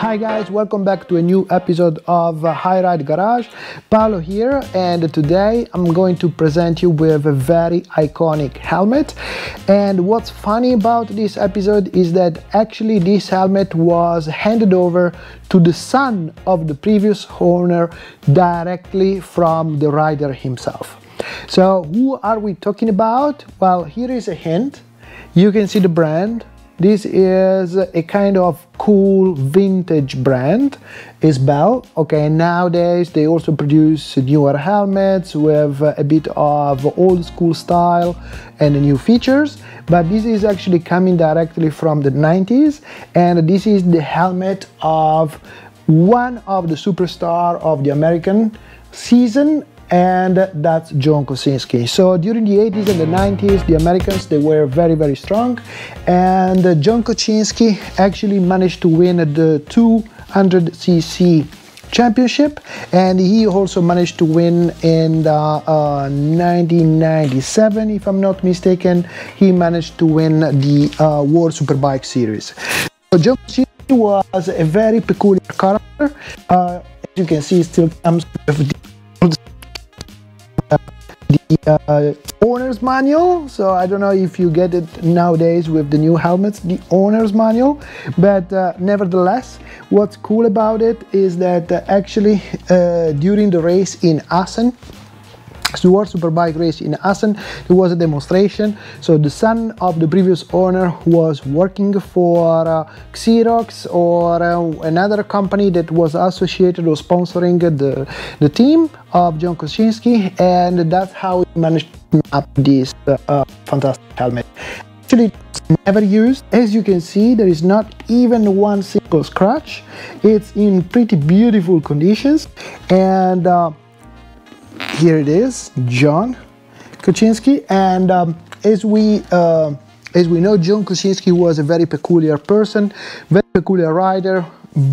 Hi guys, welcome back to a new episode of uh, Highride Garage. Paolo here and today I'm going to present you with a very iconic helmet. And what's funny about this episode is that actually this helmet was handed over to the son of the previous owner directly from the rider himself. So who are we talking about? Well, here is a hint. You can see the brand this is a kind of cool vintage brand, Isbell. Okay, nowadays they also produce newer helmets with a bit of old school style and new features. But this is actually coming directly from the 90s, and this is the helmet of one of the superstar of the American season and that's John Kocinski. So during the 80s and the 90s, the Americans, they were very, very strong. And John Kocinski actually managed to win the 200cc championship and he also managed to win in the, uh, 1997 if i'm not mistaken he managed to win the uh, world superbike series so john Kocinski was a very peculiar character uh, as you can see still comes with the uh, owner's manual. So I don't know if you get it nowadays with the new helmets the owner's manual. But uh, nevertheless what's cool about it is that uh, actually uh, during the race in Assen World Superbike race in Assen. It was a demonstration. So the son of the previous owner was working for uh, Xerox or uh, another company that was associated or sponsoring the, the team of John Kocinski and that's how he managed to up this uh, fantastic helmet. Actually, never used. As you can see, there is not even one single scratch. It's in pretty beautiful conditions and uh, here it is, John Kocinski. And um, as we uh, as we know, John Kocinski was a very peculiar person, very peculiar rider,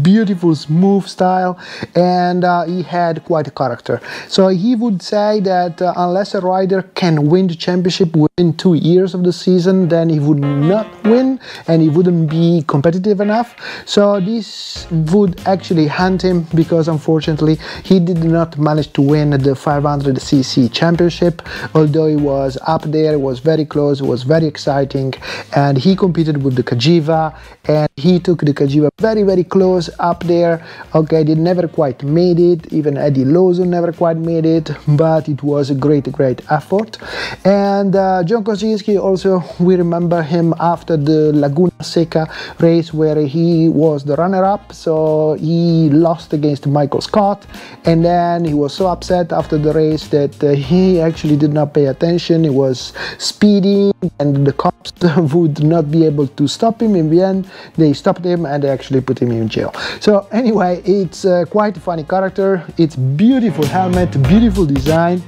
beautiful smooth style and uh, he had quite a character. So he would say that uh, unless a rider can win the championship within two years of the season then he would not win and he wouldn't be competitive enough. So this would actually hunt him because unfortunately he did not manage to win the 500cc championship. Although he was up there it was very close it was very exciting and he competed with the Cagiva and he took the Cagiva very very close close up there. Okay they never quite made it. Even Eddie Lawson never quite made it but it was a great great effort. And uh, John Kocinski also we remember him after the Laguna Seca race where he was the runner-up. So he lost against Michael Scott. And then he was so upset after the race that uh, he actually did not pay attention. He was speeding and the cops would not be able to stop him. In the end they stopped him and they actually put him in jail. So anyway it's uh, quite a funny character. It's beautiful helmet beautiful design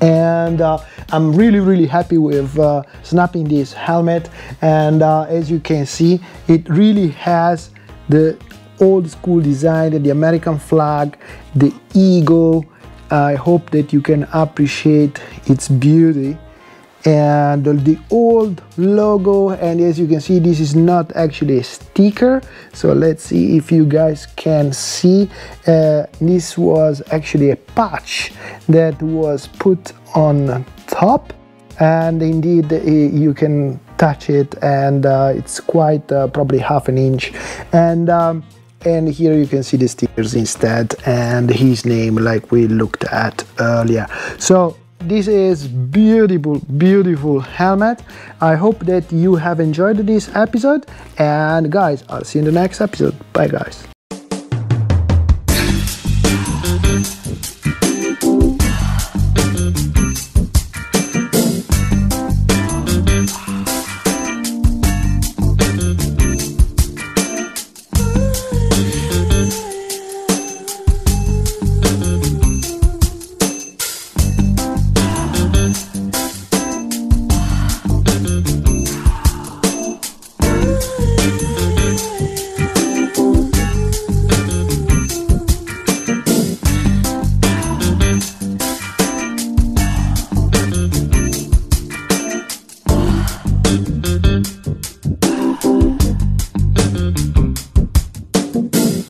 and uh, I'm really really happy with uh, snapping this helmet. And uh, as you can see it really has the old school design the American flag the eagle. I hope that you can appreciate its beauty and the old logo. And as you can see this is not actually a sticker. So let's see if you guys can see. Uh, this was actually a patch that was put on top. And indeed uh, you can touch it and uh, it's quite uh, probably half an inch. And um, and here you can see the stickers instead and his name like we looked at earlier. So this is beautiful beautiful helmet. I hope that you have enjoyed this episode. And guys i'll see you in the next episode. Bye guys